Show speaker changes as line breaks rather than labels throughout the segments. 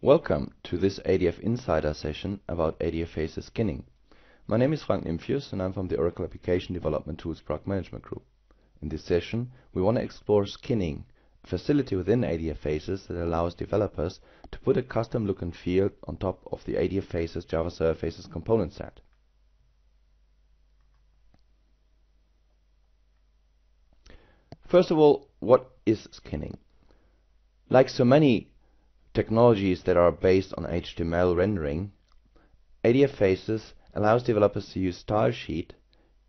Welcome to this ADF Insider session about ADF Faces skinning. My name is Frank Nimphius and I'm from the Oracle Application Development Tools Product Management Group. In this session, we want to explore skinning, a facility within ADF Faces that allows developers to put a custom look and feel on top of the ADF Faces Java Server Faces component set. First of all, what is skinning? Like so many technologies that are based on HTML rendering, ADF Faces allows developers to use stylesheet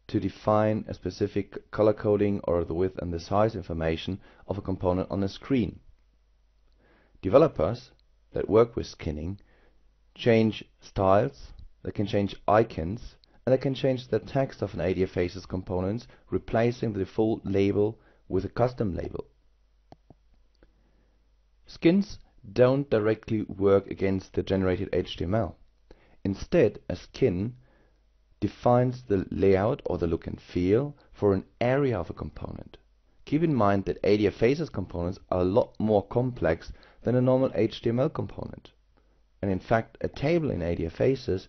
to define a specific color coding or the width and the size information of a component on a screen. Developers that work with skinning change styles, they can change icons, and they can change the text of an ADF Faces component, replacing the default label with a custom label. Skins don't directly work against the generated HTML. Instead, a skin defines the layout or the look and feel for an area of a component. Keep in mind that ADF Faces components are a lot more complex than a normal HTML component. And in fact, a table in ADF Faces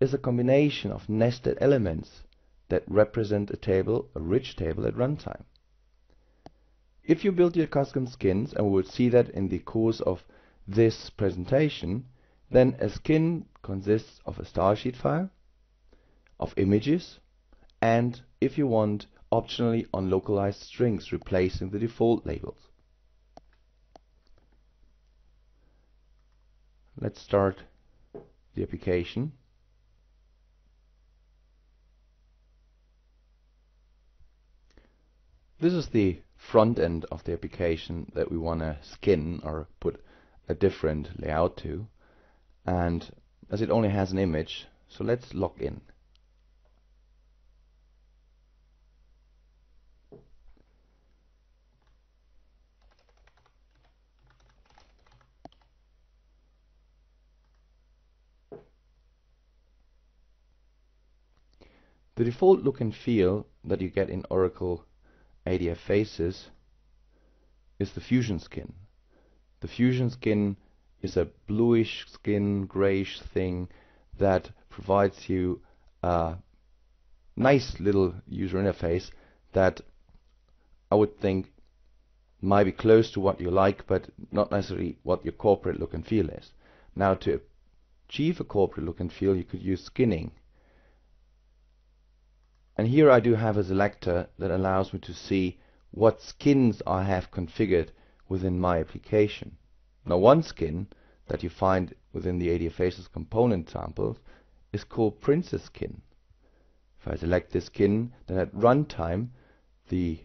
is a combination of nested elements that represent a table, a rich table at runtime. If you build your custom skins, and we will see that in the course of this presentation, then a skin consists of a stylesheet file, of images, and if you want, optionally unlocalized strings replacing the default labels. Let's start the application. This is the front end of the application that we want to skin or put a different layout to. And as it only has an image so let's log in. The default look and feel that you get in Oracle ADF Faces is the Fusion skin. The Fusion skin is a bluish skin, grayish thing that provides you a nice little user interface that I would think might be close to what you like, but not necessarily what your corporate look and feel is. Now, to achieve a corporate look and feel, you could use skinning. And here I do have a selector that allows me to see what skins I have configured within my application. Now one skin that you find within the ADF Faces component samples is called Princess Skin. If I select this skin, then at runtime the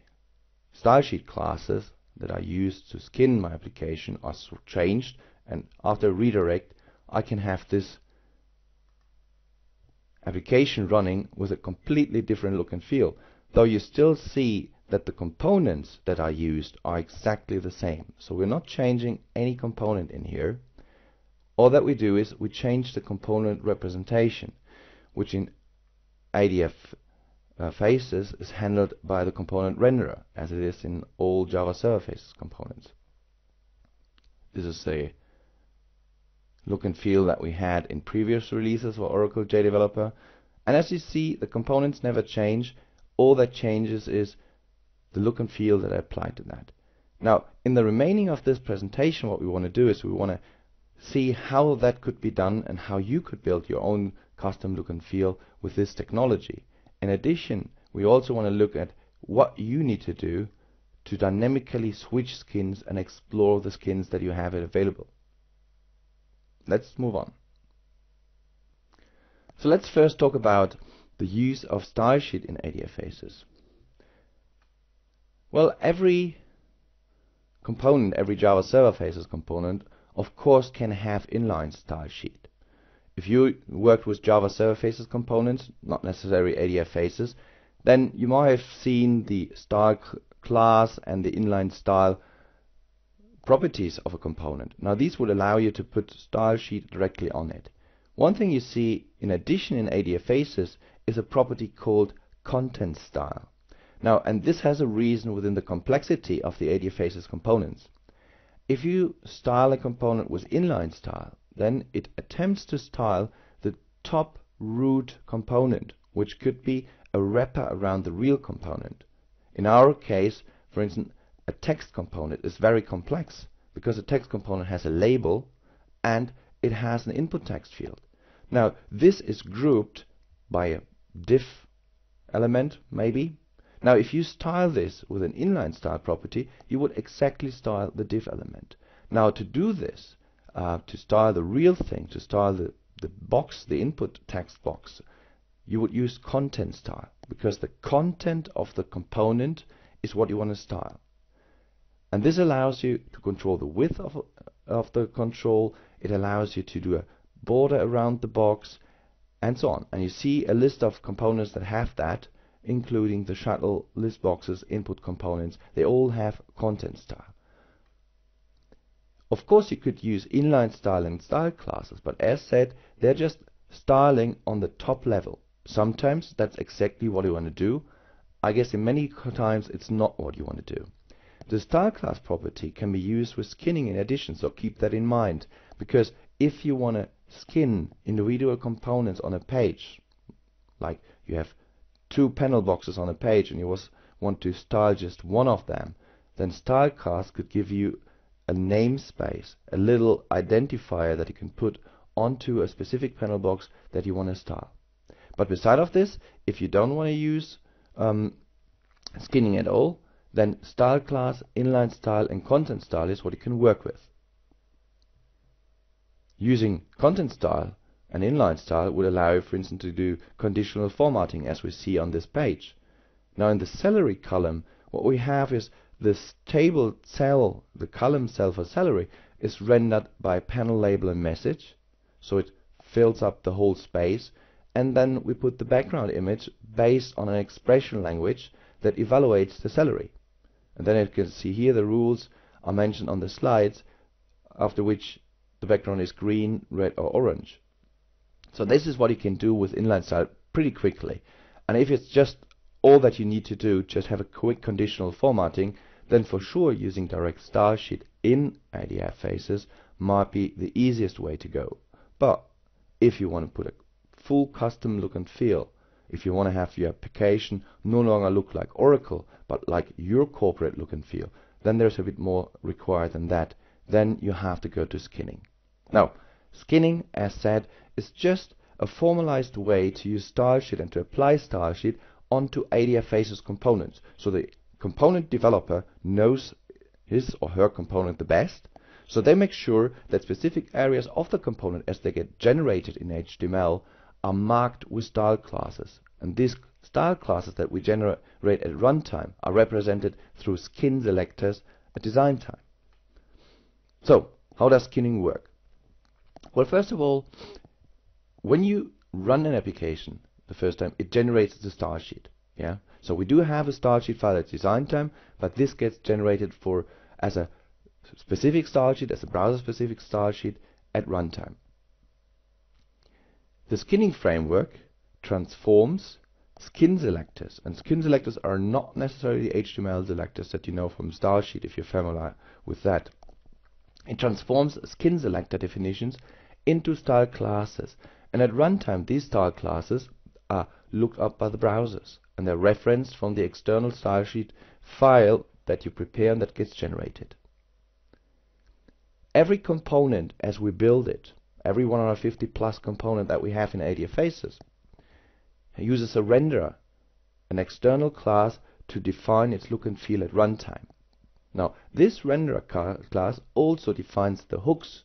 stylesheet classes that I use to skin my application are changed and after redirect I can have this application running with a completely different look and feel, though you still see that the components that are used are exactly the same. So we're not changing any component in here. All that we do is we change the component representation, which in ADF uh, faces is handled by the component renderer, as it is in all Java Faces components. This is a look and feel that we had in previous releases for Oracle JDeveloper. And as you see, the components never change. All that changes is the look and feel that I applied to that. Now, in the remaining of this presentation, what we want to do is we want to see how that could be done and how you could build your own custom look and feel with this technology. In addition, we also want to look at what you need to do to dynamically switch skins and explore the skins that you have available. Let's move on. So let's first talk about the use of style sheet in ADF Faces. Well, every component, every Java Server Faces component, of course can have inline style sheet. If you worked with Java Server Faces components, not necessarily Faces, then you might have seen the style class and the inline style properties of a component. Now these would allow you to put style sheet directly on it. One thing you see in addition in ADF Faces is a property called content style. Now, and this has a reason within the complexity of the ADF Faces components. If you style a component with inline style, then it attempts to style the top root component, which could be a wrapper around the real component. In our case, for instance, a text component is very complex because a text component has a label and it has an input text field. Now this is grouped by a div element maybe. Now if you style this with an inline style property you would exactly style the div element. Now to do this, uh, to style the real thing, to style the, the box, the input text box, you would use content style because the content of the component is what you want to style. And this allows you to control the width of, of the control, it allows you to do a border around the box, and so on. And you see a list of components that have that, including the shuttle, list boxes, input components, they all have content style. Of course you could use inline style and style classes, but as said, they're just styling on the top level. Sometimes that's exactly what you want to do. I guess in many times it's not what you want to do. The style class property can be used with skinning in addition, so keep that in mind. Because if you want to skin individual components on a page, like you have two panel boxes on a page and you was, want to style just one of them, then style class could give you a namespace, a little identifier that you can put onto a specific panel box that you want to style. But beside of this, if you don't want to use um, skinning at all, then style class, inline style and content style is what you can work with. Using content style and inline style would allow you, for instance, to do conditional formatting as we see on this page. Now in the salary column, what we have is this table cell, the column cell for salary, is rendered by panel label and message. So it fills up the whole space and then we put the background image based on an expression language that evaluates the salary. And then you can see here the rules are mentioned on the slides, after which the background is green, red or orange. So this is what you can do with inline style pretty quickly. And if it's just all that you need to do, just have a quick conditional formatting, then for sure using direct style sheet in ADF Faces might be the easiest way to go. But if you want to put a full custom look and feel. If you want to have your application no longer look like Oracle, but like your corporate look and feel, then there's a bit more required than that. Then you have to go to skinning. Now, skinning, as said, is just a formalized way to use StyleSheet and to apply StyleSheet onto ADF Faces components. So the component developer knows his or her component the best. So they make sure that specific areas of the component as they get generated in HTML are marked with style classes and these style classes that we generate at runtime are represented through skin selectors at design time. So, how does skinning work? Well, first of all, when you run an application the first time, it generates the style sheet. Yeah. So we do have a style sheet file at design time, but this gets generated for as a specific style sheet, as a browser specific style sheet at runtime. The skinning framework transforms skin selectors, and skin selectors are not necessarily HTML selectors that you know from StyleSheet if you're familiar with that. It transforms skin selector definitions into style classes, and at runtime these style classes are looked up by the browsers, and they're referenced from the external StyleSheet file that you prepare and that gets generated. Every component as we build it every 150 plus component that we have in ADF Faces uses a renderer, an external class to define its look and feel at runtime. Now, this renderer class also defines the hooks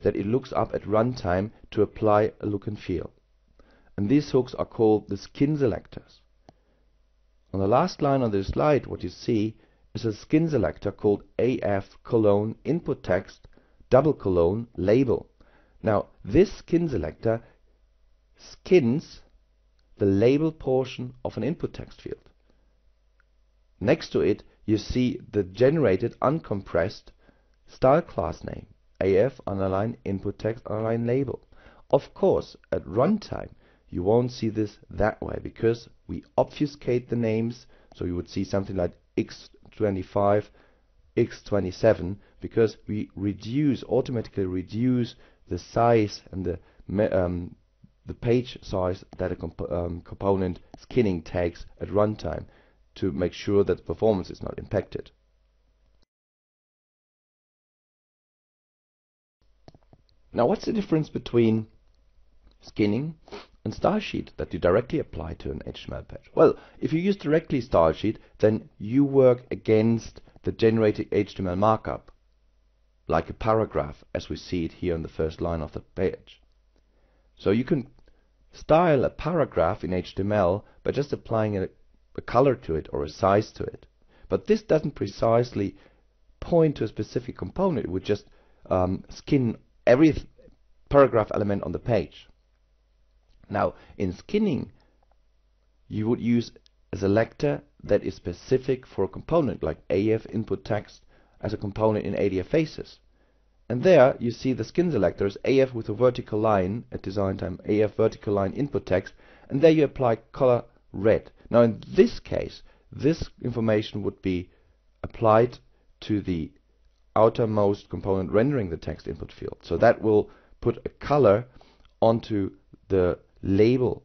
that it looks up at runtime to apply a look and feel. And these hooks are called the skin selectors. On the last line on this slide, what you see is a skin selector called AF colon input text double colon label. Now this skin selector skins the label portion of an input text field. Next to it you see the generated uncompressed style class name AF underline input text underline label. Of course at runtime you won't see this that way because we obfuscate the names so you would see something like x25 x27 because we reduce automatically reduce the size and the um, the page size that a comp um, component skinning takes at runtime to make sure that the performance is not impacted. Now what's the difference between skinning and stylesheet that you directly apply to an HTML page? Well, if you use directly stylesheet, then you work against the generated HTML markup, like a paragraph as we see it here on the first line of the page. So you can style a paragraph in HTML by just applying a, a color to it or a size to it. But this doesn't precisely point to a specific component. It would just um, skin every paragraph element on the page. Now, in skinning, you would use a selector that is specific for a component, like AF input text as a component in ADF faces. And there you see the skin selectors AF with a vertical line at design time, AF vertical line input text, and there you apply color red. Now in this case, this information would be applied to the outermost component rendering the text input field. So that will put a color onto the label.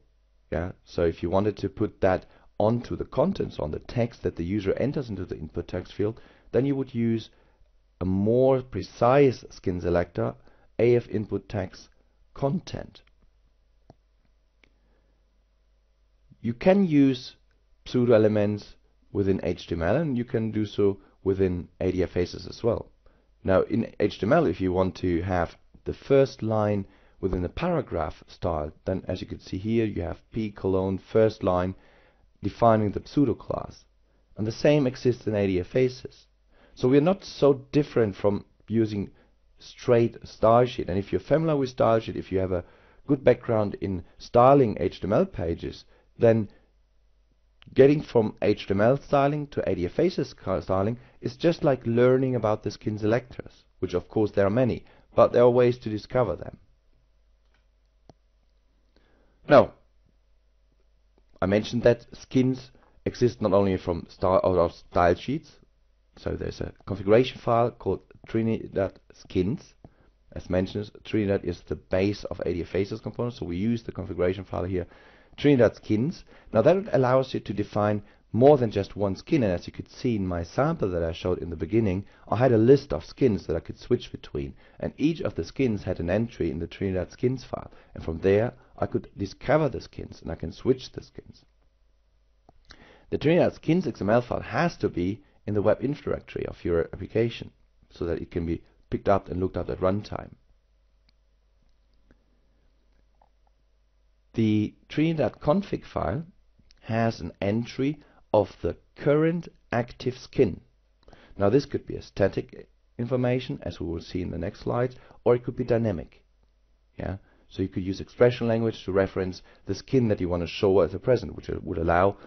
Yeah. So if you wanted to put that onto the contents on the text that the user enters into the input text field, then you would use a more precise skin selector, AF input text content. You can use pseudo elements within HTML and you can do so within ADF faces as well. Now in HTML if you want to have the first line within a paragraph style then as you can see here you have p colon first line defining the pseudo class and the same exists in ADF faces. So we're not so different from using straight style sheet. And if you're familiar with style sheet, if you have a good background in styling HTML pages, then getting from HTML styling to ADF styling is just like learning about the skin selectors, which of course there are many, but there are ways to discover them. Now, I mentioned that skins exist not only from style, or style sheets, so there's a configuration file called Trinidad skins. As mentioned, Trinidad is the base of ADF Faces component, so we use the configuration file here, Trinidad skins. Now that allows you to define more than just one skin, and as you could see in my sample that I showed in the beginning, I had a list of skins that I could switch between, and each of the skins had an entry in the Trinidad skins file, and from there I could discover the skins, and I can switch the skins. The Trinidad skins XML file has to be in the web inf directory of your application so that it can be picked up and looked at at runtime. The Trinidad.config file has an entry of the current active skin. Now this could be a static information as we will see in the next slides or it could be dynamic. Yeah. So you could use expression language to reference the skin that you want to show as a present which would allow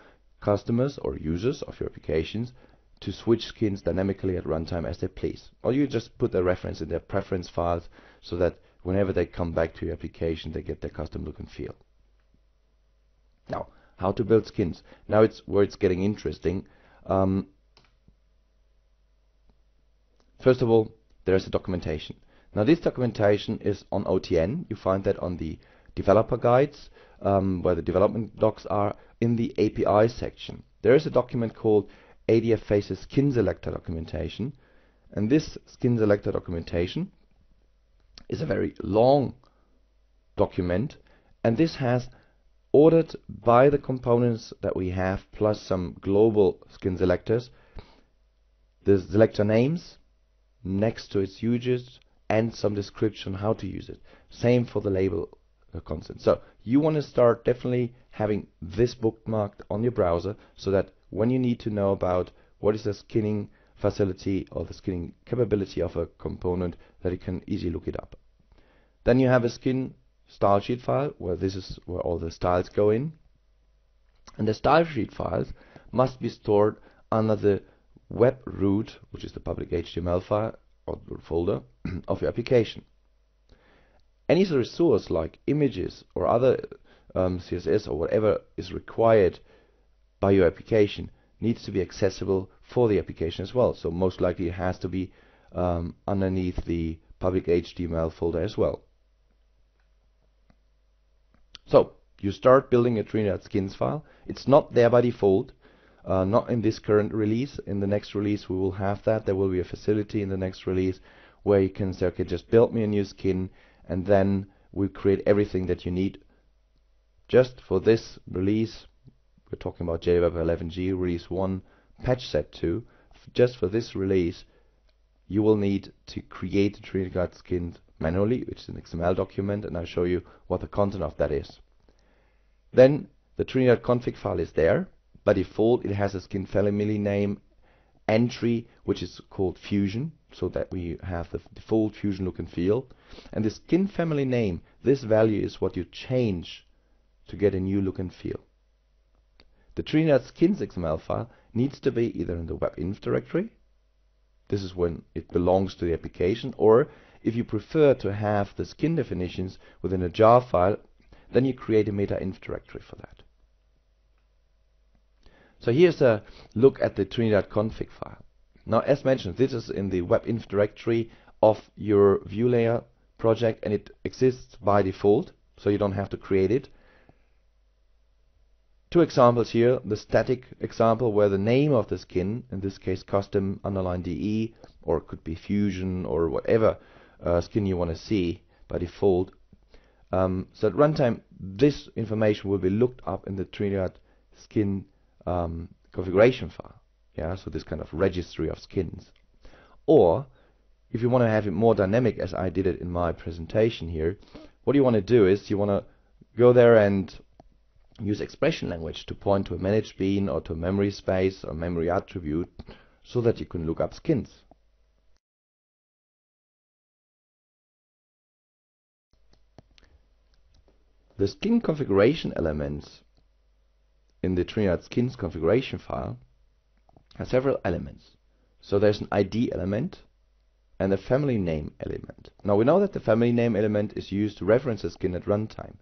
customers or users of your applications to switch skins dynamically at runtime as they please. Or you just put a reference in their preference files so that whenever they come back to your application they get their custom look and feel. Now, how to build skins. Now it's where it's getting interesting. Um, first of all, there's a documentation. Now this documentation is on OTN. You find that on the developer guides, um, where the development docs are, in the API section. There is a document called ADF faces skin selector documentation. And this skin selector documentation is a very long document. And this has ordered by the components that we have plus some global skin selectors the selector names next to its users and some description how to use it. Same for the label uh, constant so you want to start definitely having this bookmarked on your browser so that when you need to know about what is the skinning facility or the skinning capability of a component that you can easily look it up. Then you have a skin style sheet file where this is where all the styles go in. And the style sheet files must be stored under the web root, which is the public HTML file or folder of your application. Any resource like images or other um, CSS or whatever is required by your application needs to be accessible for the application as well. So most likely it has to be um, underneath the public HTML folder as well. So you start building a Trinidad skins file. It's not there by default, uh, not in this current release. In the next release we will have that. There will be a facility in the next release where you can say, okay, just build me a new skin and then we create everything that you need just for this release. We're talking about JWeb 11G release 1 patch set 2. Just for this release you will need to create the Trinidad skin manually, which is an XML document, and I'll show you what the content of that is. Then the Trinidad config file is there. By default, it has a skin family name entry, which is called Fusion, so that we have the default Fusion look and feel. And the skin family name, this value is what you change to get a new look and feel. The Trinidad skins XML file needs to be either in the webinf directory this is when it belongs to the application. Or if you prefer to have the skin definitions within a jar file, then you create a meta-inf directory for that. So here's a look at the Trinidad config file. Now, as mentioned, this is in the webinf directory of your view layer project, and it exists by default, so you don't have to create it. Two examples here, the static example where the name of the skin, in this case custom underline DE, or it could be fusion or whatever uh, skin you want to see by default. Um, so at runtime, this information will be looked up in the Trinidad skin um, configuration file. Yeah, so this kind of registry of skins. Or if you want to have it more dynamic, as I did it in my presentation here, what you want to do is you want to go there and use expression language to point to a managed bean or to a memory space or memory attribute so that you can look up skins. The skin configuration elements in the Trinidad skins configuration file have several elements. So there's an ID element and a family name element. Now we know that the family name element is used to reference a skin at runtime.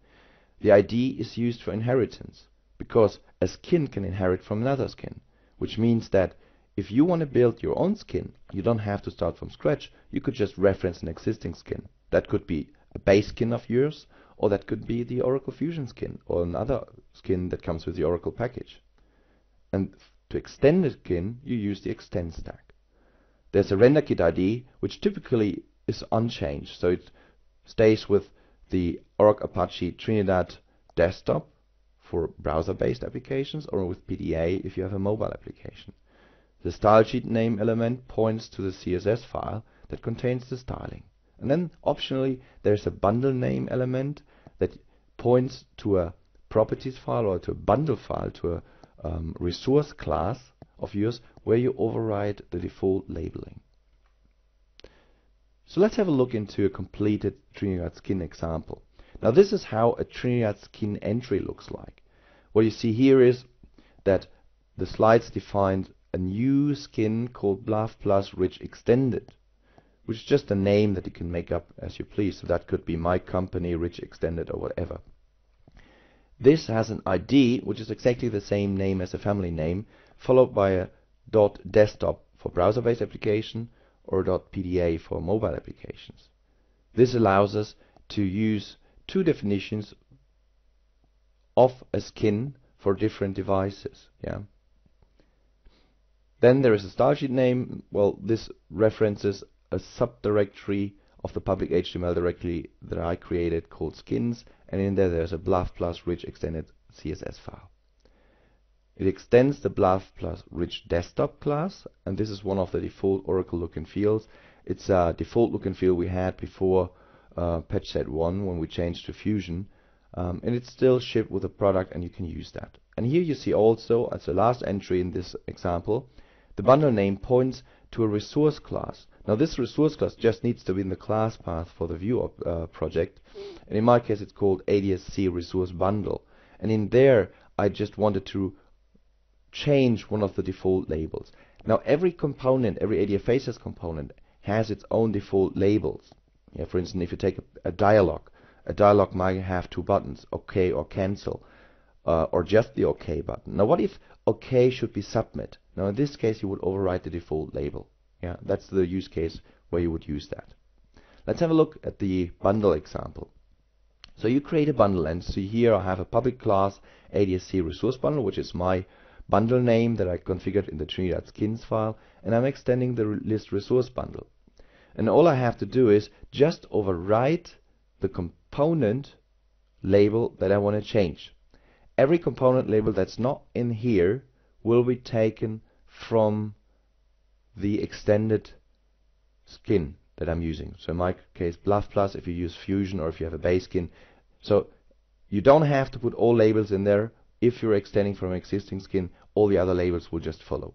The ID is used for inheritance, because a skin can inherit from another skin, which means that if you want to build your own skin, you don't have to start from scratch. You could just reference an existing skin. That could be a base skin of yours, or that could be the Oracle Fusion skin, or another skin that comes with the Oracle package. And to extend the skin, you use the extend stack. There's a render kit ID, which typically is unchanged, so it stays with the Oracle Apache Trinidad desktop for browser-based applications or with PDA if you have a mobile application. The stylesheet name element points to the CSS file that contains the styling. And then optionally there's a bundle name element that points to a properties file or to a bundle file to a um, resource class of yours where you override the default labeling. So let's have a look into a completed Trinidad skin example. Now this is how a Trinidad skin entry looks like. What you see here is that the slides defined a new skin called Blaf Plus Rich Extended, which is just a name that you can make up as you please. So that could be my company, Rich Extended, or whatever. This has an ID, which is exactly the same name as a family name, followed by a .desktop for browser-based application, or .pda for mobile applications. This allows us to use two definitions of a skin for different devices. Yeah. Then there is a stylesheet name. Well, this references a subdirectory of the public HTML directory that I created called skins, and in there there's a blaf plus rich extended CSS file. It extends the Blaf plus Rich Desktop class, and this is one of the default Oracle look and feels. It's a default look and feel we had before uh, patch set 1 when we changed to Fusion, um, and it's still shipped with the product, and you can use that. And here you see also, as the last entry in this example, the bundle name points to a resource class. Now this resource class just needs to be in the class path for the view uh, project, and in my case it's called ADSC resource bundle. And in there I just wanted to change one of the default labels. Now every component, every ADF Faces component has its own default labels. Yeah, for instance, if you take a, a dialog, a dialog might have two buttons, OK or cancel, uh, or just the OK button. Now what if OK should be submit. Now in this case you would overwrite the default label. Yeah, that's the use case where you would use that. Let's have a look at the bundle example. So you create a bundle and see here I have a public class ADSC resource bundle which is my bundle name that I configured in the Trinidad skins file and I'm extending the list resource bundle. And all I have to do is just overwrite the component label that I want to change. Every component label that's not in here will be taken from the extended skin that I'm using. So in my case, Blaf Plus, if you use Fusion or if you have a base skin. So you don't have to put all labels in there. If you're extending from existing skin, all the other labels will just follow.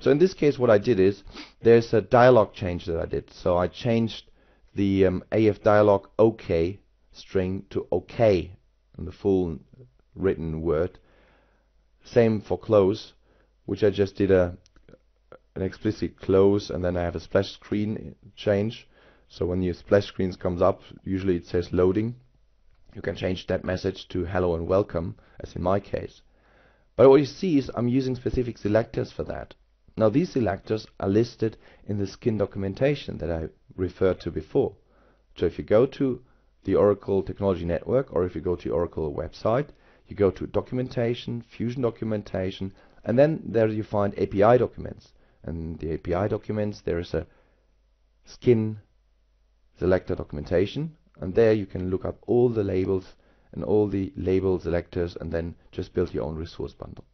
So in this case, what I did is, there's a dialog change that I did. So I changed the um, AF dialog OK string to OK in the full written word. Same for close, which I just did a an explicit close and then I have a splash screen change. So when your splash screen comes up, usually it says loading. You can change that message to hello and welcome, as in my case. But what you see is I'm using specific selectors for that. Now these selectors are listed in the skin documentation that I referred to before. So if you go to the Oracle Technology Network or if you go to Oracle website, you go to documentation, Fusion documentation, and then there you find API documents and the API documents there is a skin selector documentation and there you can look up all the labels and all the label selectors and then just build your own resource bundle.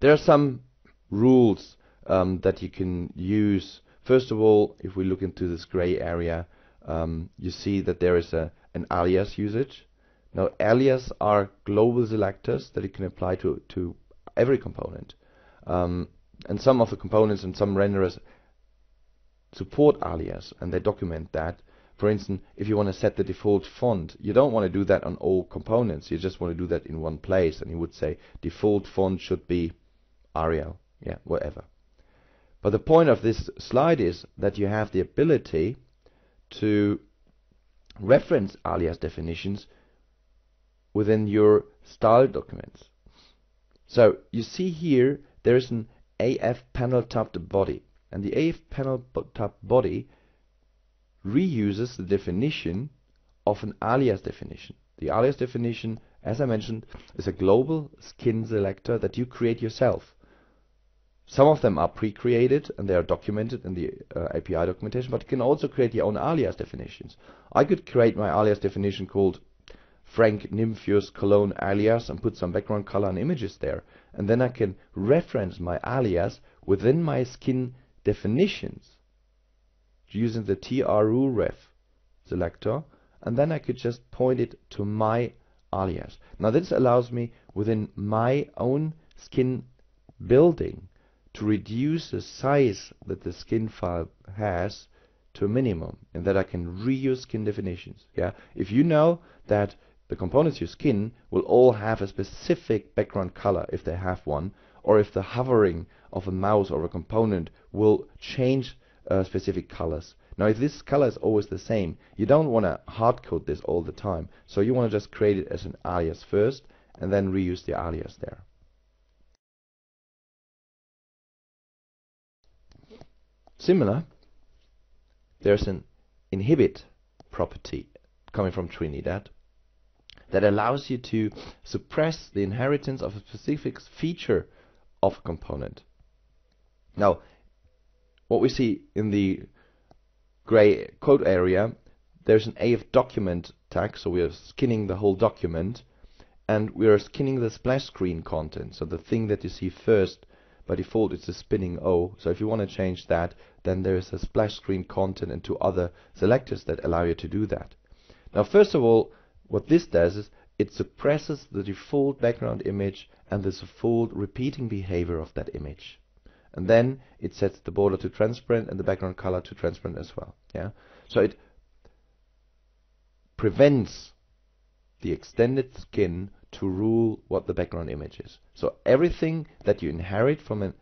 There are some rules um, that you can use. First of all, if we look into this gray area, um, you see that there is a, an alias usage. Now alias are global selectors that you can apply to, to every component. Um, and some of the components and some renderers support alias and they document that. For instance, if you want to set the default font, you don't want to do that on all components. You just want to do that in one place and you would say default font should be Arial, yeah, whatever. But the point of this slide is that you have the ability to reference alias definitions within your style documents. So you see here there is an AF panel tabbed body and the AF panel tabbed body reuses the definition of an alias definition. The alias definition, as I mentioned, is a global skin selector that you create yourself. Some of them are pre-created and they are documented in the uh, API documentation, but you can also create your own alias definitions. I could create my alias definition called Frank Nimphius colon alias and put some background color and images there. And then I can reference my alias within my skin definitions using the truref selector. And then I could just point it to my alias. Now this allows me within my own skin building to reduce the size that the skin file has to a minimum and that I can reuse skin definitions. Yeah, If you know that the components you skin will all have a specific background color if they have one, or if the hovering of a mouse or a component will change uh, specific colors. Now if this color is always the same, you don't want to hardcode this all the time. So you want to just create it as an alias first and then reuse the alias there. Similar, there's an inhibit property coming from Trinidad that allows you to suppress the inheritance of a specific feature of a component. Now, what we see in the gray code area, there's an AF document tag, so we are skinning the whole document, and we are skinning the splash screen content, so the thing that you see first by default it's a spinning O so if you want to change that then there is a splash screen content and two other selectors that allow you to do that now first of all what this does is it suppresses the default background image and the default repeating behavior of that image. And then it sets the border to transparent and the background color to transparent as well. Yeah. So it prevents the extended skin to rule what the background image is. So everything that you inherit from an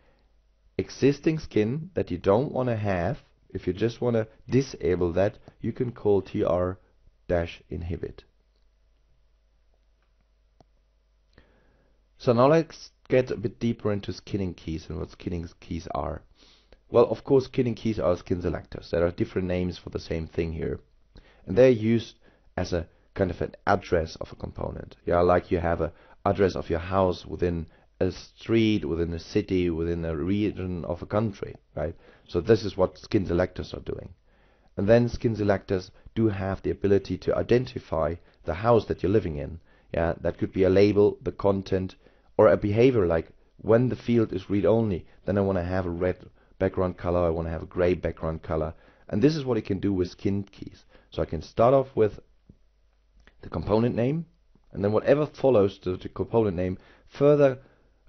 existing skin that you don't want to have, if you just want to disable that, you can call tr dash inhibit. So now let's get a bit deeper into skinning keys and what skinning keys are. Well, of course, skinning keys are skin selectors. There are different names for the same thing here. And they're used as a kind of an address of a component. Yeah, like you have a address of your house within a street, within a city, within a region of a country, right? So this is what skin selectors are doing. And then skin selectors do have the ability to identify the house that you're living in. Yeah, that could be a label, the content, or a behavior like when the field is read only, then I want to have a red background color, I want to have a gray background color. And this is what it can do with skin keys. So I can start off with the component name, and then whatever follows to the component name further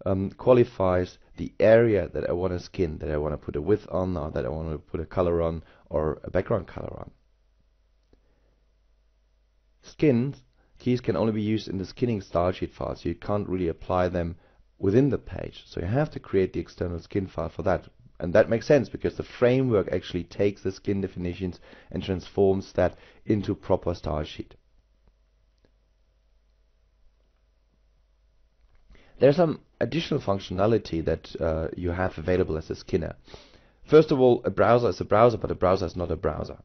um, qualifies the area that I want to skin, that I want to put a width on, or that I want to put a color on, or a background color on. Skins keys can only be used in the skinning stylesheet file, so you can't really apply them within the page. So you have to create the external skin file for that. And that makes sense because the framework actually takes the skin definitions and transforms that into proper stylesheet. There's some additional functionality that uh, you have available as a skinner. First of all, a browser is a browser, but a browser is not a browser.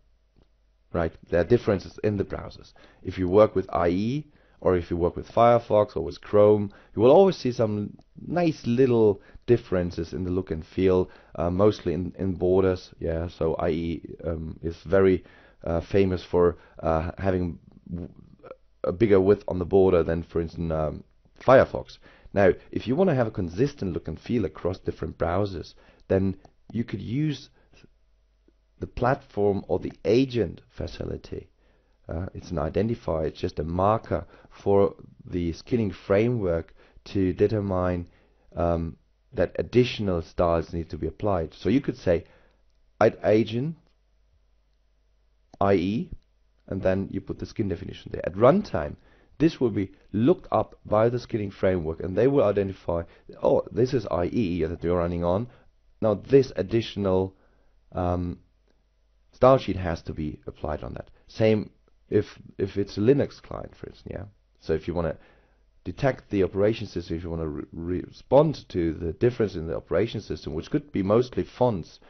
Right? There are differences in the browsers. If you work with IE, or if you work with Firefox or with Chrome, you will always see some nice little differences in the look and feel, uh, mostly in, in borders. Yeah, so IE um, is very uh, famous for uh, having a bigger width on the border than, for instance, um, Firefox. Now, if you want to have a consistent look and feel across different browsers, then you could use the platform or the agent facility. Uh, it's an identifier, it's just a marker for the skinning framework to determine um, that additional styles need to be applied. So you could say agent IE and then you put the skin definition there. At runtime, this will be looked up by the skinning framework and they will identify, oh, this is IE that you're running on. Now this additional um, style sheet has to be applied on that. Same if if it's a Linux client, for instance. Yeah. So if you want to detect the operation system, if you want to re respond to the difference in the operation system, which could be mostly fonts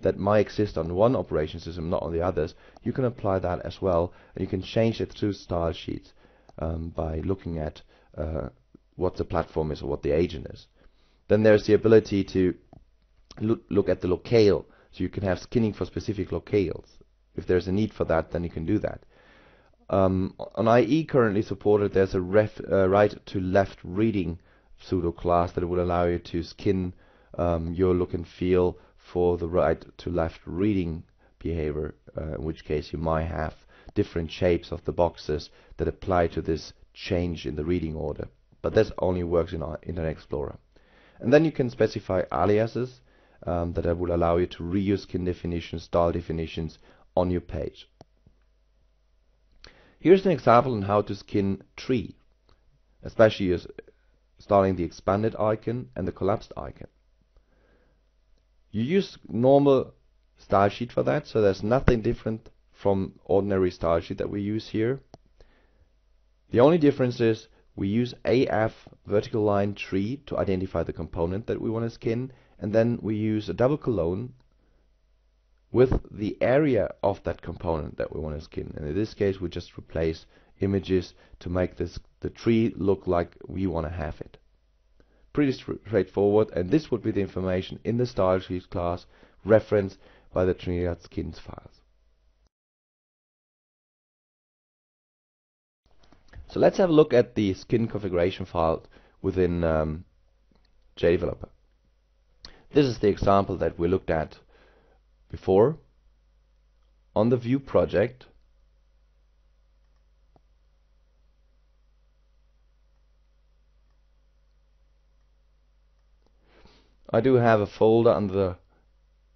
that might exist on one operation system, not on the others, you can apply that as well, and you can change it through style sheets um, by looking at uh, what the platform is or what the agent is. Then there's the ability to look, look at the locale, so you can have skinning for specific locales. If there's a need for that, then you can do that. Um, on IE currently supported, there's a ref, uh, right to left reading pseudo class that would allow you to skin um, your look and feel for the right to left reading behavior, uh, in which case you might have different shapes of the boxes that apply to this change in the reading order. But this only works in Internet Explorer. And then you can specify aliases um, that will allow you to reuse skin definitions, style definitions on your page. Here's an example on how to skin tree, especially styling the expanded icon and the collapsed icon. You use normal style sheet for that, so there's nothing different from ordinary style sheet that we use here. The only difference is we use AF vertical line tree to identify the component that we want to skin and then we use a double colon with the area of that component that we want to skin. And in this case we just replace images to make this the tree look like we want to have it. Pretty straightforward. And this would be the information in the style sheet class referenced by the Trinidad skins files. So let's have a look at the skin configuration file within um, JDeveloper. This is the example that we looked at before. On the view project, I do have a folder under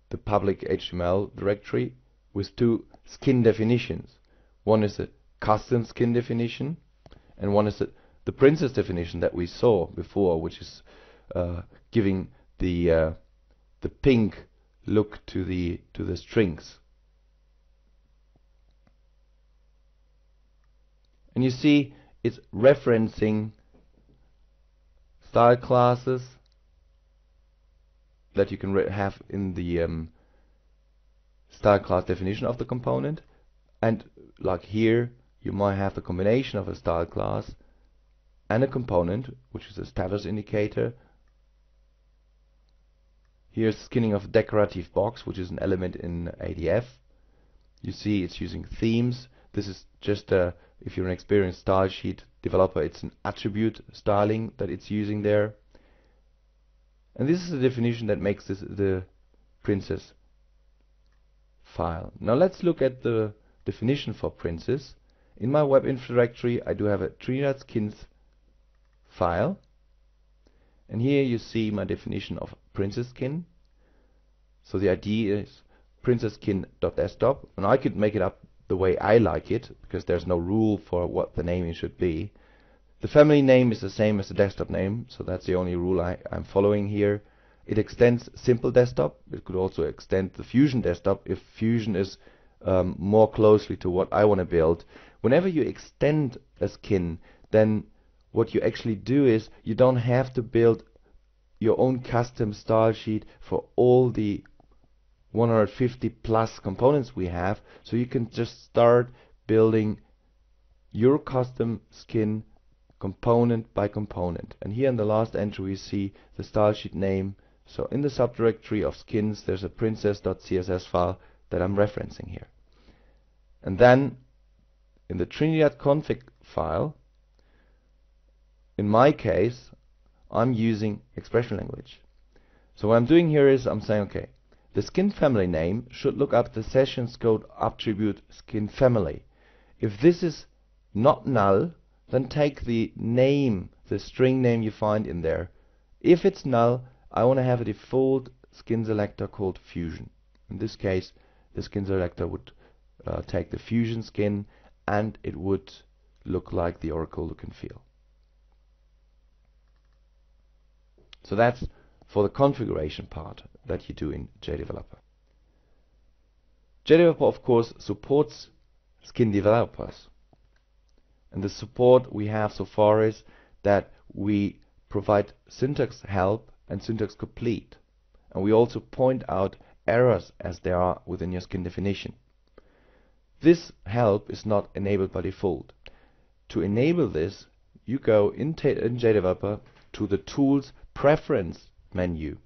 the, public HTML directory with two skin definitions. One is a custom skin definition and one is the, the princess definition that we saw before, which is uh, giving the uh, the pink look to the to the strings. And you see it's referencing style classes that you can have in the um, style class definition of the component and like here you might have the combination of a style class and a component which is a status indicator here's skinning of decorative box which is an element in ADF you see it's using themes this is just a if you're an experienced style sheet developer it's an attribute styling that it's using there and this is the definition that makes this the princess file. Now let's look at the definition for princess. In my web info directory I do have a Trinidad skins file and here you see my definition of princess skin. So the idea is princessskin.desktop and I could make it up the way I like it because there's no rule for what the naming should be. The family name is the same as the desktop name, so that's the only rule I, I'm following here. It extends simple desktop. It could also extend the Fusion desktop if Fusion is um, more closely to what I want to build. Whenever you extend a skin, then what you actually do is you don't have to build your own custom style sheet for all the 150 plus components we have. So you can just start building your custom skin component by component. And here in the last entry we see the style sheet name. So in the subdirectory of skins there's a princess.css file that I'm referencing here. And then in the Trinidad config file, in my case, I'm using expression language. So what I'm doing here is I'm saying, okay, the skin family name should look up the session scope attribute skin family. If this is not null, then take the name, the string name you find in there. If it's null, I want to have a default skin selector called Fusion. In this case, the skin selector would uh, take the Fusion skin and it would look like the Oracle look and feel. So that's for the configuration part that you do in JDeveloper. JDeveloper of course supports skin developers. And the support we have so far is that we provide syntax help and syntax complete. And we also point out errors as they are within your skin definition. This help is not enabled by default. To enable this, you go in, in JDeveloper to the Tools Preference menu.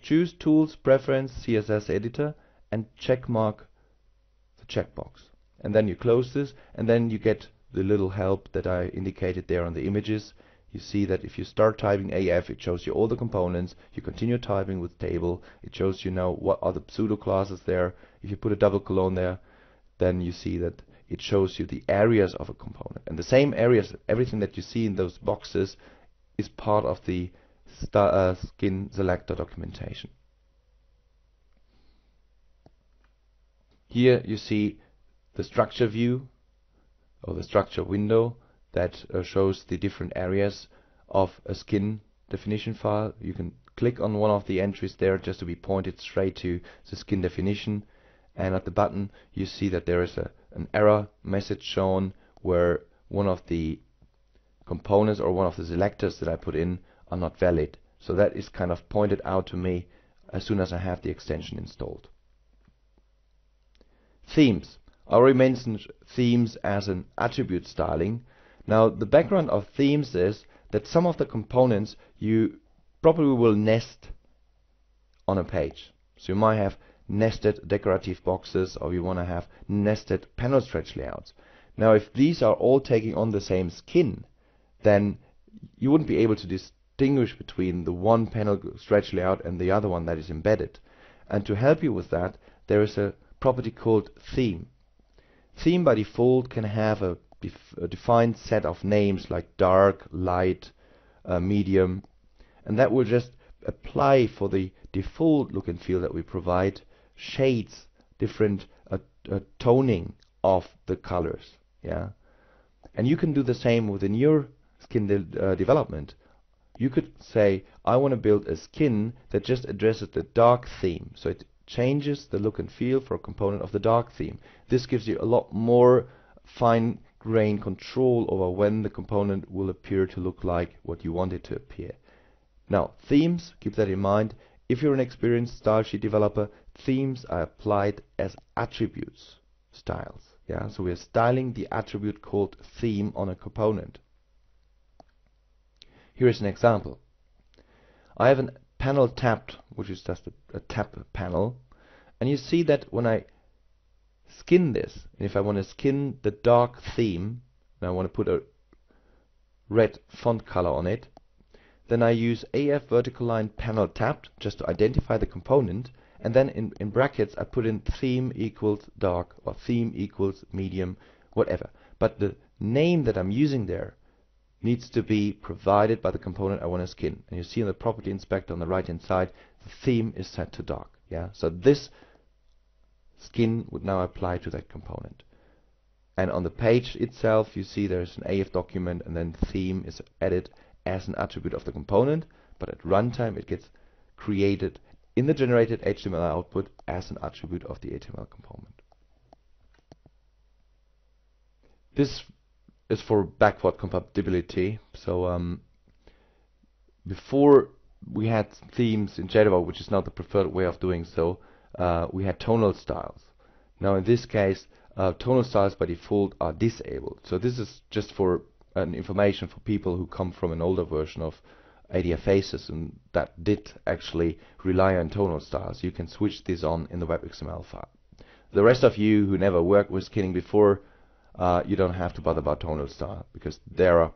Choose Tools Preference CSS Editor and checkmark the checkbox. And then you close this and then you get the little help that I indicated there on the images. You see that if you start typing AF it shows you all the components. You continue typing with table. It shows you now what are the pseudo classes there. If you put a double colon there then you see that it shows you the areas of a component. And the same areas everything that you see in those boxes is part of the uh, skin selector documentation here you see the structure view or the structure window that uh, shows the different areas of a skin definition file. You can click on one of the entries there just to be pointed straight to the skin definition and at the button you see that there is a, an error message shown where one of the components or one of the selectors that I put in are not valid. So that is kind of pointed out to me as soon as I have the extension installed. Themes. I already mentioned themes as an attribute styling. Now the background of themes is that some of the components you probably will nest on a page. So you might have nested decorative boxes or you want to have nested panel stretch layouts. Now if these are all taking on the same skin, then you wouldn't be able to distinguish between the one panel stretch layout and the other one that is embedded. And to help you with that, there is a property called theme. Theme by default can have a, def a defined set of names like dark, light, uh, medium, and that will just apply for the default look and feel that we provide shades, different uh, uh, toning of the colors. Yeah, and you can do the same within your skin de uh, development. You could say, I want to build a skin that just addresses the dark theme, so it changes the look and feel for a component of the dark theme. This gives you a lot more fine grained control over when the component will appear to look like what you want it to appear. Now, themes, keep that in mind. If you're an experienced style sheet developer, themes are applied as attributes styles. Yeah, so we're styling the attribute called theme on a component. Here is an example. I have a panel tabbed, which is just a, a tap panel, and you see that when I skin this, and if I want to skin the dark theme, and I want to put a red font color on it, then I use AF vertical line panel tabbed just to identify the component and then in, in brackets I put in theme equals dark or theme equals medium whatever but the name that I'm using there needs to be provided by the component I want to skin and you see in the property inspector on the right hand side the theme is set to dark yeah? So this skin would now apply to that component. And on the page itself you see there's an AF document and then theme is added as an attribute of the component, but at runtime it gets created in the generated HTML output as an attribute of the HTML component. This is for backward compatibility. So um, before we had themes in Java, which is now the preferred way of doing so, uh, we had tonal styles. Now in this case, uh, tonal styles by default are disabled. So this is just for an information for people who come from an older version of ADF Faces and that did actually rely on tonal styles. You can switch this on in the WebXML file. The rest of you who never worked with skinning before, uh, you don't have to bother about tonal style because they're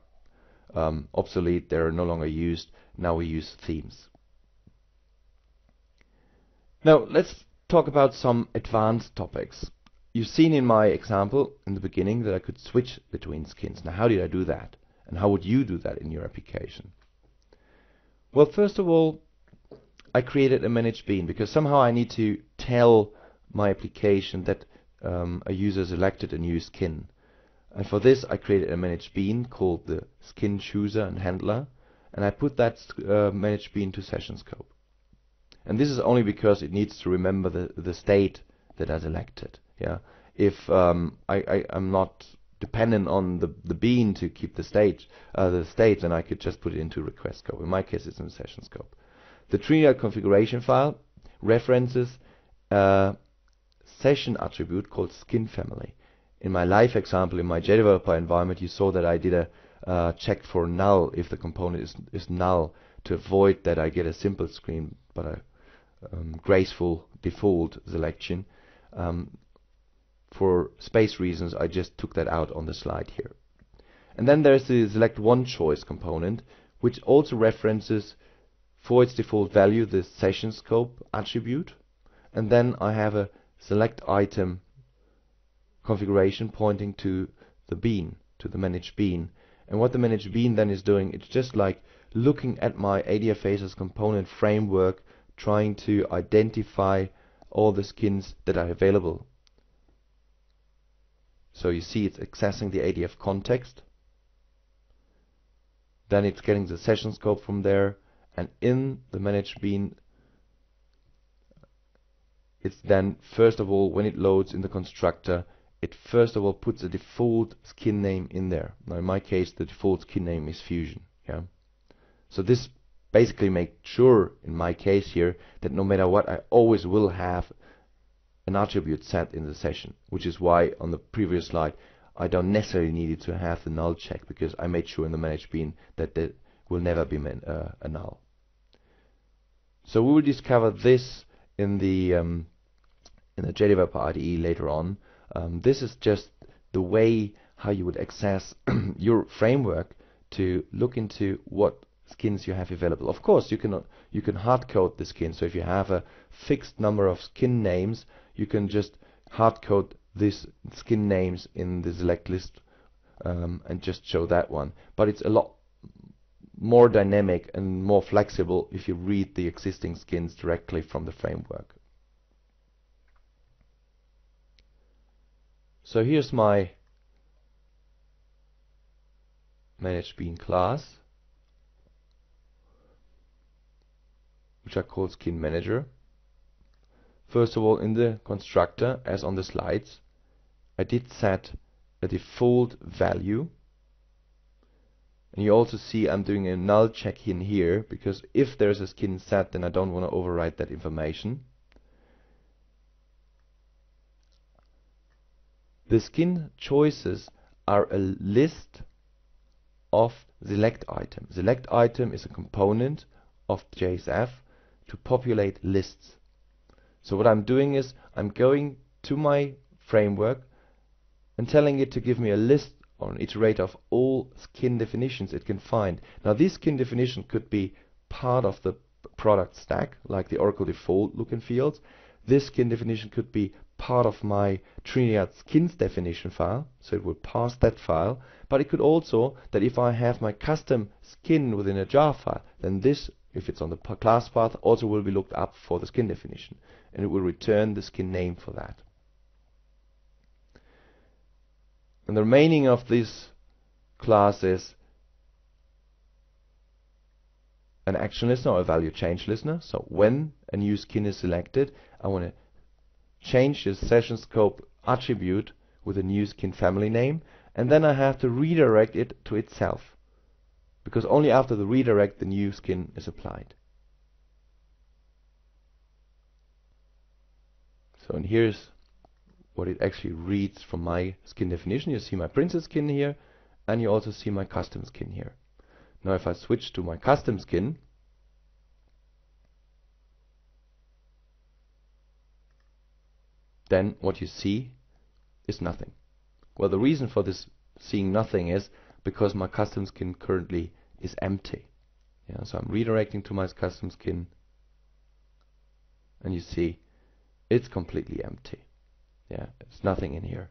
um, obsolete, they're no longer used. Now we use themes. Now let's talk about some advanced topics. You've seen in my example in the beginning that I could switch between skins. Now how did I do that? And how would you do that in your application? Well, first of all, I created a managed bean because somehow I need to tell my application that um, a user selected a new skin. And for this I created a managed bean called the skin chooser and handler and I put that uh, managed bean to session scope. And this is only because it needs to remember the, the state that I selected. Yeah, if um, I, I am not dependent on the the bean to keep the stage uh, the state, then I could just put it into request scope. In my case, it's in session scope. The Trinidad configuration file references a session attribute called skin family. In my live example, in my JDeveloper environment, you saw that I did a uh, check for null if the component is, is null to avoid that I get a simple screen but a um, graceful default selection. Um, for space reasons I just took that out on the slide here. And then there's the select one choice component which also references for its default value the session scope attribute and then I have a select item configuration pointing to the bean to the managed bean and what the managed bean then is doing it's just like looking at my ADF Faces component framework trying to identify all the skins that are available so you see it's accessing the ADF context. Then it's getting the session scope from there. And in the managed bean, it's then, first of all, when it loads in the constructor, it first of all puts a default skin name in there. Now in my case, the default skin name is Fusion. Yeah. So this basically makes sure, in my case here, that no matter what, I always will have an attribute set in the session, which is why on the previous slide I don't necessarily need to have the null check because I made sure in the managed bean that there will never be uh, a null. So we will discover this in the um, in the JDeveloper IDE later on. Um, this is just the way how you would access your framework to look into what skins you have available. Of course, you can you can hard code the skin. So if you have a fixed number of skin names, you can just hard code these skin names in the select list um, and just show that one. But it's a lot more dynamic and more flexible if you read the existing skins directly from the framework. So here's my managed bean class which I call skin manager First of all, in the constructor, as on the slides, I did set a default value and you also see I'm doing a null check in here because if there's a skin set then I don't want to overwrite that information. The skin choices are a list of select item. Select item is a component of JSF to populate lists. So what I'm doing is I'm going to my framework and telling it to give me a list or an iterator of all skin definitions it can find. Now this skin definition could be part of the product stack, like the Oracle default look and feels. This skin definition could be part of my Trinidad skins definition file, so it would pass that file. But it could also, that if I have my custom skin within a jar file, then this, if it's on the class path, also will be looked up for the skin definition. And it will return the skin name for that. And the remaining of this class is an action listener or a value change listener. So when a new skin is selected, I want to change the session scope attribute with a new skin family name, and then I have to redirect it to itself. Because only after the redirect the new skin is applied. So and here's what it actually reads from my skin definition. You see my printed skin here, and you also see my custom skin here. Now if I switch to my custom skin, then what you see is nothing. Well, the reason for this seeing nothing is because my custom skin currently is empty. Yeah, so I'm redirecting to my custom skin, and you see it's completely empty. Yeah, it's nothing in here.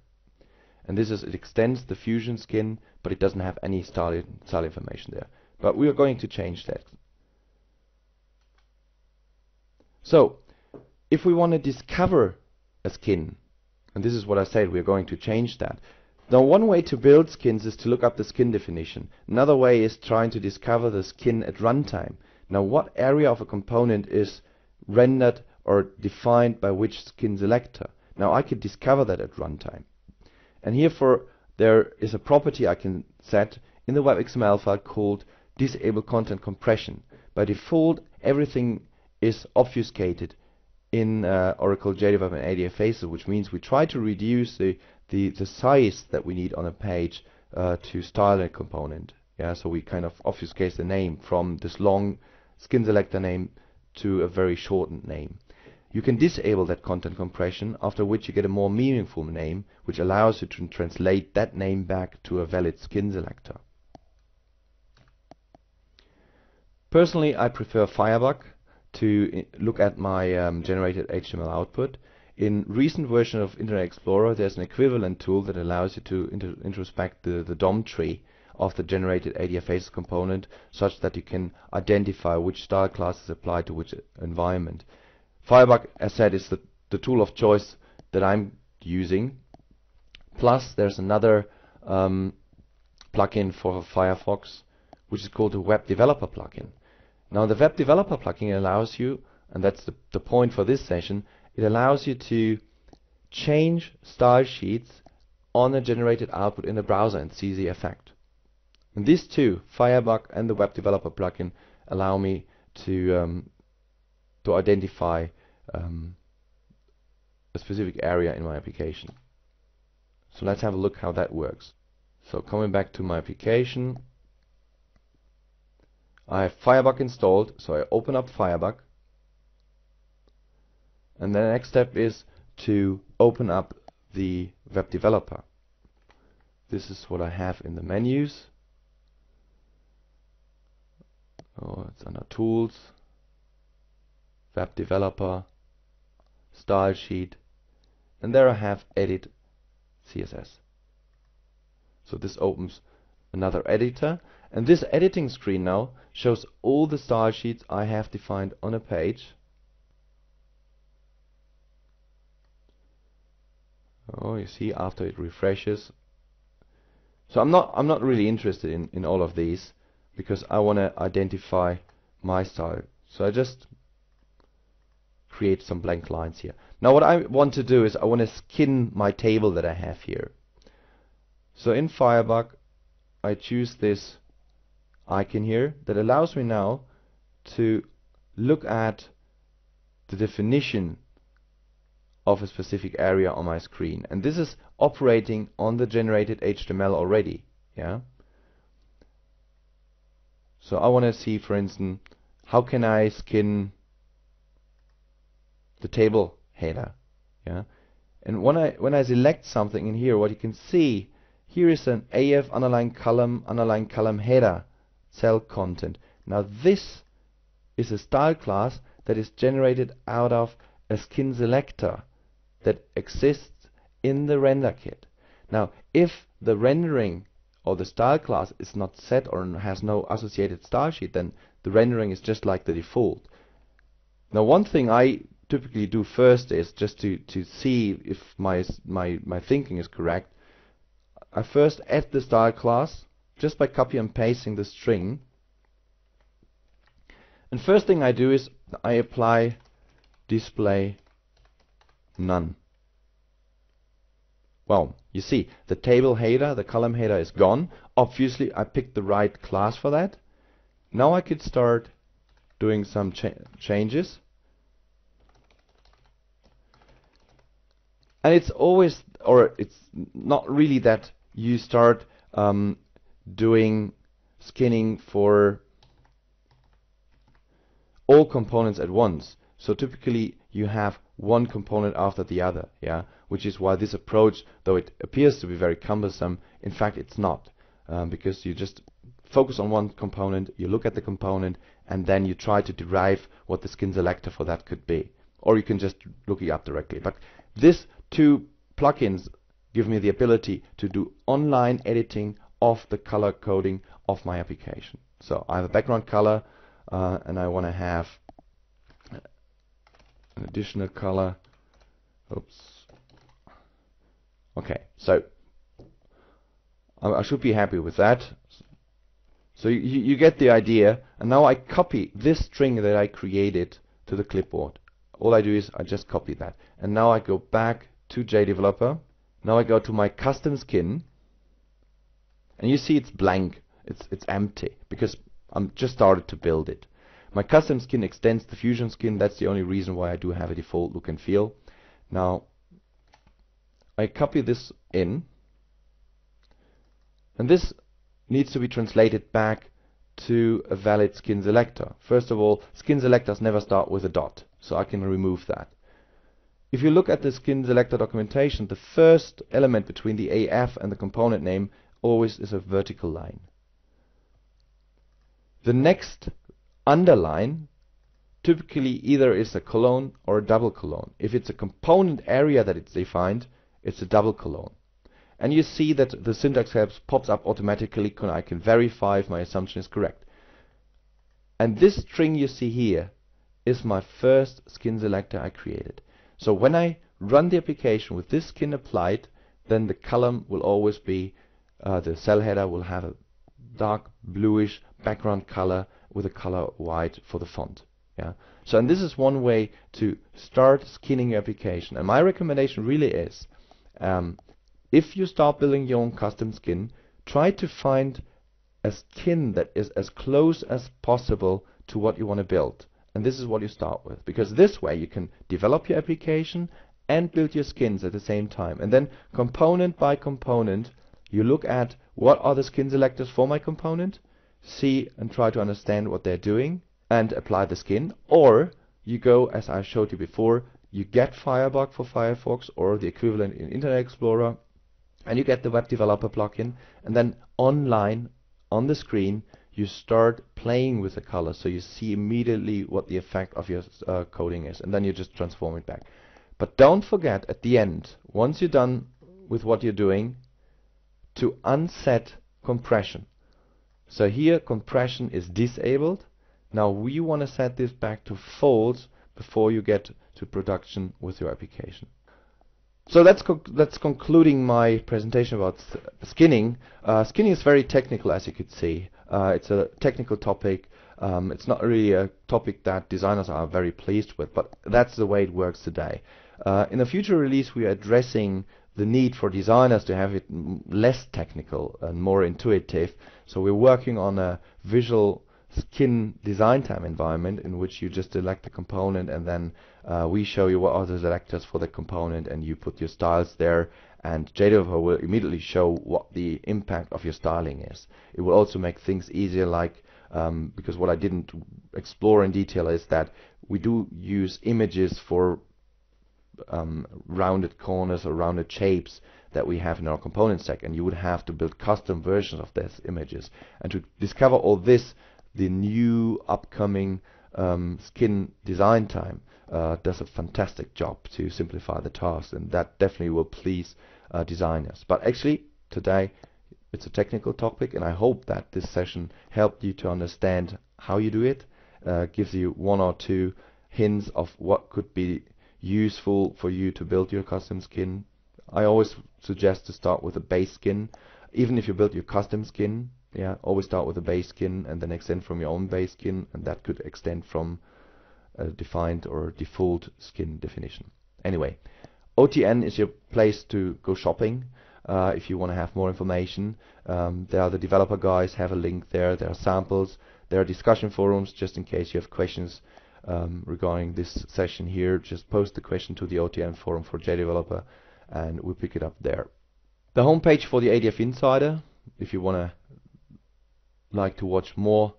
And this is, it extends the fusion skin, but it doesn't have any style, style information there. But we are going to change that. So, if we want to discover a skin, and this is what I said, we're going to change that. Now one way to build skins is to look up the skin definition. Another way is trying to discover the skin at runtime. Now what area of a component is rendered or defined by which skin selector? Now I could discover that at runtime. And here for there is a property I can set in the web XML file called disable content compression. By default, everything is obfuscated in uh, Oracle JDevOps and ADF which means we try to reduce the, the, the size that we need on a page uh, to style a component. Yeah, so we kind of obfuscate the name from this long skin selector name to a very shortened name. You can disable that content compression, after which you get a more meaningful name, which allows you to translate that name back to a valid skin selector. Personally, I prefer Firebug to look at my um, generated HTML output. In recent version of Internet Explorer, there's an equivalent tool that allows you to introspect the, the DOM tree of the generated ADF component such that you can identify which style classes apply to which environment. Firebug, as said, is the, the tool of choice that I'm using. Plus, there's another um, plugin for Firefox, which is called the Web Developer plugin. Now, the Web Developer plugin allows you, and that's the, the point for this session, it allows you to change style sheets on a generated output in the browser and see the effect. And these two, Firebug and the Web Developer plugin, allow me to um, to identify um, a specific area in my application. So let's have a look how that works. So coming back to my application, I have Firebug installed, so I open up Firebug. And the next step is to open up the web developer. This is what I have in the menus. Oh, it's under tools, web developer, style sheet and there I have edit CSS. So this opens another editor and this editing screen now shows all the style sheets I have defined on a page. Oh, you see after it refreshes. So I'm not I'm not really interested in, in all of these because I want to identify my style. So I just create some blank lines here. Now what I want to do is I want to skin my table that I have here. So in Firebug I choose this icon here that allows me now to look at the definition of a specific area on my screen and this is operating on the generated HTML already yeah so I want to see for instance how can I skin the table header yeah and when I when I select something in here what you can see here is an AF underline column underline column header cell content now this is a style class that is generated out of a skin selector that exists in the render kit. Now, if the rendering or the style class is not set or has no associated style sheet, then the rendering is just like the default. Now, one thing I typically do first is just to, to see if my, my, my thinking is correct. I first add the style class just by copy and pasting the string. And first thing I do is I apply display None. Well, you see, the table header, the column header is gone. Obviously, I picked the right class for that. Now I could start doing some cha changes. And it's always, or it's not really that you start um, doing skinning for all components at once. So typically you have one component after the other, yeah, which is why this approach, though it appears to be very cumbersome, in fact it's not, um, because you just focus on one component, you look at the component, and then you try to derive what the skin selector for that could be. Or you can just look it up directly. But these two plugins give me the ability to do online editing of the color coding of my application. So I have a background color, uh, and I want to have an additional color. Oops. Okay, so I, I should be happy with that. So you, you get the idea, and now I copy this string that I created to the clipboard. All I do is I just copy that. And now I go back to JDeveloper. Now I go to my custom skin, and you see it's blank. It's it's empty because I'm just started to build it. My custom skin extends the Fusion skin. That's the only reason why I do have a default look and feel. Now, I copy this in. And this needs to be translated back to a valid skin selector. First of all, skin selectors never start with a dot, so I can remove that. If you look at the skin selector documentation, the first element between the AF and the component name always is a vertical line. The next underline typically either is a colon or a double colon. If it's a component area that it's defined, it's a double colon. And you see that the syntax helps pops up automatically and I can verify if my assumption is correct. And this string you see here is my first skin selector I created. So when I run the application with this skin applied, then the column will always be, uh, the cell header will have a dark bluish background color with a color white for the font. Yeah. So and this is one way to start skinning your application. And my recommendation really is, um, if you start building your own custom skin, try to find a skin that is as close as possible to what you want to build. And this is what you start with. Because this way you can develop your application and build your skins at the same time. And then component by component, you look at what are the skin selectors for my component see and try to understand what they're doing and apply the skin or you go as I showed you before you get Firebug for Firefox or the equivalent in Internet Explorer and you get the web developer plugin and then online on the screen you start playing with the color so you see immediately what the effect of your uh, coding is and then you just transform it back but don't forget at the end once you're done with what you're doing to unset compression so here compression is disabled. Now we want to set this back to false before you get to production with your application. So that's co that's concluding my presentation about skinning. Uh, skinning is very technical, as you could see. Uh, it's a technical topic. Um, it's not really a topic that designers are very pleased with, but that's the way it works today. Uh, in a future release, we are addressing the need for designers to have it less technical and more intuitive. So we're working on a visual skin design time environment in which you just select the component and then uh, we show you what are the selectors for the component and you put your styles there and JDeveloper will immediately show what the impact of your styling is. It will also make things easier like um, because what I didn't explore in detail is that we do use images for um, rounded corners or rounded shapes that we have in our component stack and you would have to build custom versions of these images and to discover all this the new upcoming um, skin design time uh, does a fantastic job to simplify the task and that definitely will please uh, designers. But actually today it's a technical topic and I hope that this session helped you to understand how you do it uh, gives you one or two hints of what could be useful for you to build your custom skin. I always suggest to start with a base skin. Even if you build your custom skin yeah always start with a base skin and then extend from your own base skin and that could extend from a defined or default skin definition. Anyway OTN is your place to go shopping uh, if you want to have more information. Um, there are the developer guys have a link there there are samples there are discussion forums just in case you have questions um, regarding this session here just post the question to the OTN forum for JDeveloper and we'll pick it up there. The homepage for the ADF Insider if you want to like to watch more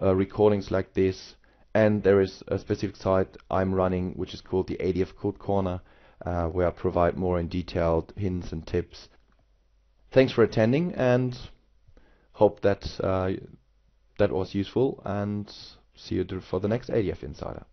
uh, recordings like this and there is a specific site I'm running which is called the ADF Code Corner uh, where I provide more in detailed hints and tips. Thanks for attending and hope that uh, that was useful and see you for the next ADF Insider.